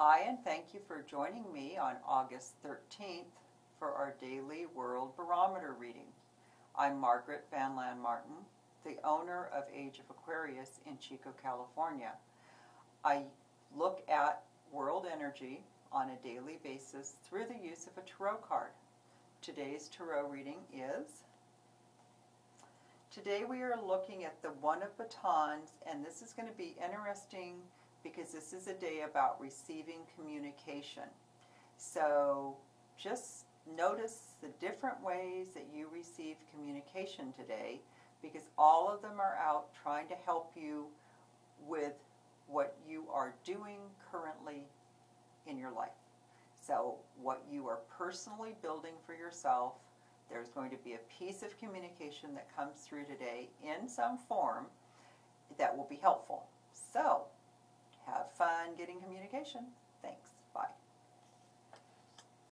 Hi, and thank you for joining me on August 13th for our daily World Barometer reading. I'm Margaret VanLaanMartin, the owner of Age of Aquarius in Chico, California. I look at world energy on a daily basis through the use of a tarot card. Today's tarot reading is Today we are looking at the One of Batons, and this is going to be interesting because this is a day about receiving communication. So just notice the different ways that you receive communication today because all of them are out trying to help you with what you are doing currently in your life. So, what you are personally building for yourself, there's going to be a piece of communication that comes through today in some form that will be helpful. So, fun getting communication.